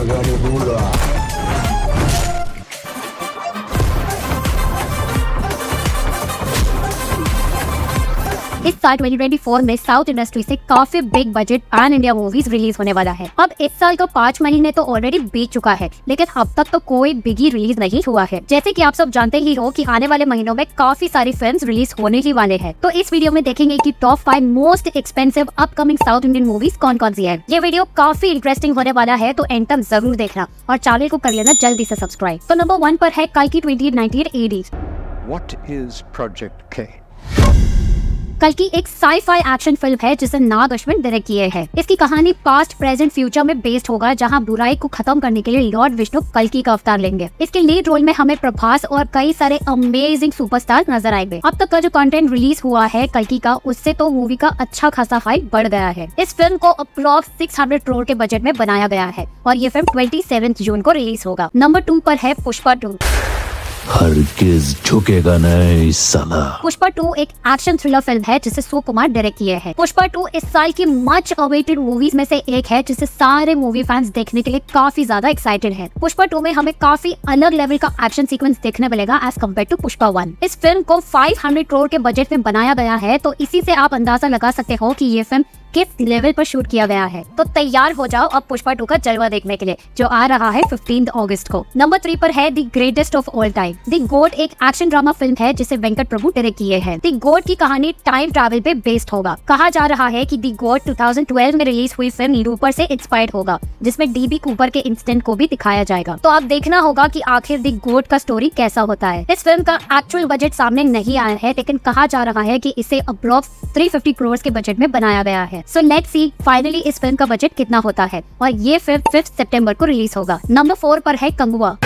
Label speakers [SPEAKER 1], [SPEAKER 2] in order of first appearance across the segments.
[SPEAKER 1] Hagabobula. इस साल 2024 में साउथ इंडस्ट्री से काफ़ी big budget pan India movies release होने वाला है। अब इस साल का पाँच महीने तो ऑलरेडी बीत चुका है, लेकिन अब तक तो कोई बिगी रिलीज़ नहीं हुआ है। जैसे कि आप सब जानते ही हो कि आने वाले महीनों में काफ़ी सारी फ़िल्म रिलीज़ होने ही वाले है। तो इस वीडियो में देखेंगे कि top five most expensive upcoming south Indian movies कौन कौन सी है। ये वीडियो काफ़ी इंटरेस्टिंग होने वाला है तो एंड तक ज़रूर देखना और चैनल को कर लेना जल्दी से सब्सक्राइब तो नंबर वन पर है कल की twenty
[SPEAKER 2] What is Project K?
[SPEAKER 1] कल की एक साई फाई एक्शन फ़िल्म है जिसे नाग अश्विन डायरेक्ट किए हैं। इसकी कहानी पास्ट प्रेजेंट फ्यूचर में बेस्ड होगा, जहाँ बुराई को खत्म करने के लिए लॉर्ड विष्णु कल्कि का अवतार लेंगे। इसके लीड रोल में हमें प्रभास और कई सारे अमेजिंग सुपरस्टार नज़र आएँगे। अब तक का जो कंटेंट रिलीज़ हुआ है कल्कि का, उससे तो मूवी का अच्छा खासा हाइप बढ़ गया है। इस फ़िल्म को अप्रॉक्स सिक्स हंड्रेड करोड़ के बजट में बनाया गया है और ये फ़िल्म ट्वेंटी जून को रिलीज़ होगा। नंबर टू पर है पुष्पा टू
[SPEAKER 3] हरगिज झुकेगा नहीं साला
[SPEAKER 1] पुष्पा टू एक एक्शन थ्रिलर फ़िल्म है, जिसे सो कुमार डायरेक्ट किए हैं। पुष्पा टू इस साल की मच अवेटेड मूवीज़ में से एक है, जिसे सारे मूवी फैंस देखने के लिए काफ़ी ज़्यादा एक्साइटेड है। पुष्पा टू में हमें काफ़ी अलग लेवल का एक्शन सीक्वेंस देखने मिलेगा as compare to Pushpa one इस फ़िल्म को 500 करोड़ के बजट में बनाया गया है तो इसी से आप अंदाज़ा लगा सकते हो कि ये फ़िल्म किस लेवल पर शूट किया गया है? तो तैयार हो जाओ अब पुष्पा टू का जलवा देखने के लिए, जो आ रहा है फिफ्टीन अगस्त को। नंबर थ्री पर है the greatest of all time the GOAT एक एक्शन ड्रामा फ़िल्म है, जिसे वेंकट प्रभु डायरेक्ट किए हैं। दी गोड की कहानी टाइम ट्रैवल पे बेस्ड होगा। कहा जा रहा है कि दी गोड 2012 में रिलीज़ हुई फ़िल्म लूपर से इंस्पायर्ड होगा, जिसमें डीबी कूपर के इंसिडेंट को भी दिखाया जाएगा। तो आप देखना होगा कि आखिर दी गोड का स्टोरी कैसा होता है। इस फ़िल्म का एक्चुअल बजट सामने नहीं आया है, लेकिन कहा जा रहा है की इसे अप्रोक्स 350 करोड़ के बजट में बनाया गया है। सो लेट सी फाइनली इस फ़िल्म का बजट कितना होता है। और ये फ़िल्म फिफ्थ सेप्टेम्बर को रिलीज़ होगा। नंबर फोर पर है कंगुआ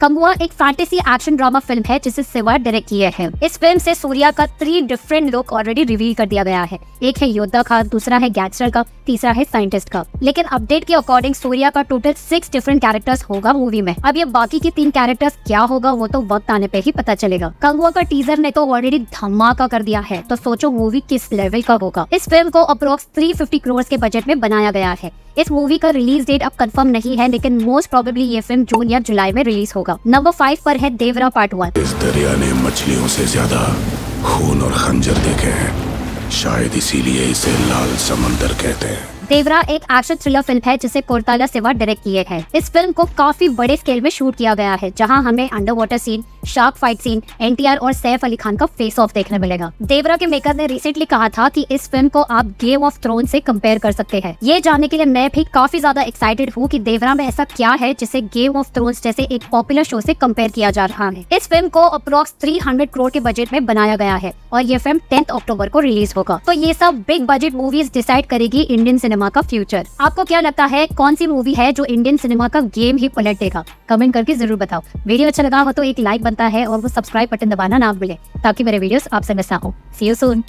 [SPEAKER 1] कंगुआ एक फैंटेसी एक्शन ड्रामा फ़िल्म है, जिसे सिवा डायरेक्ट किए हैं। इस फ़िल्म से सूर्या का three different look already reveal कर दिया गया है। एक है योद्धा का, दूसरा है गैंगस्टर का, तीसरा है साइंटिस्ट का। लेकिन अपडेट के अकॉर्डिंग सूर्या का टोटल सिक्स डिफरेंट कैरेक्टर्स होगा मूवी में। अब ये बाकी के तीन कैरेक्टर्स क्या होगा, वो तो वक्त आने पे ही पता चलेगा। कंगुआ का टीजर ने तो ऑलरेडी धमाका कर दिया है। तो सोचो मूवी किस लेवल का होगा। इस फ़िल्म को अप्रोक्स थ्री फिफ्टी करोड़ के बजट में बनाया गया है। इस मूवी का रिलीज़ डेट अब कंफर्म नहीं है लेकिन मोस्ट प्रोबेबली ये फ़िल्म जून या जुलाई में रिलीज़ होगा। नंबर फाइव पर है देवरा पार्ट वन
[SPEAKER 4] इस दरिया ने मछलियों से ज़्यादा खून और खंजर देखे हैं। शायद इसीलिए इसे लाल समंदर कहते हैं।
[SPEAKER 1] देवरा एक एक्शन थ्रिलर फ़िल्म है जिसे कोरताला सेवा डायरेक्ट किए हैं। इस फ़िल्म को काफ़ी बड़े स्केल में शूट किया गया है जहाँ हमें under water scene shark fight scene NTR और सैफ अली खान का फेस ऑफ़ देखने मिलेगा। देवरा के मेकर ने रिसेंटली कहा था कि इस फ़िल्म को आप गेम ऑफ़ थ्रोन से कंपेयर कर सकते हैं। ये जानने के लिए मैं भी काफ़ी ज़्यादा एक्साइटेड हूँ कि देवरा में ऐसा क्या है जिसे गेम ऑफ़ थ्रोन जैसे एक पॉपुलर शो से कंपेयर किया जा रहा है। इस फ़िल्म को अप्रोक्स थ्री करोड़ के बजट में बनाया गया है और ये फ़िल्म टेंथ अक्टूबर को रिलीज़ होगा। तो ये सब बिग बजट मूवीज़ डिसाइड करेगी इंडियन सिनेमा का फ्यूचर आपको क्या लगता है कौन सी मूवी है जो इंडियन सिनेमा का गेम ही पलट देगा कमेंट करके ज़रूर बताओ। वीडियो अच्छा लगा हो तो एक लाइक बनता है और वो सब्सक्राइब बटन दबाना ना भूले, ताकि मेरे वीडियोस आपसे मिस ना हो। सी यू सून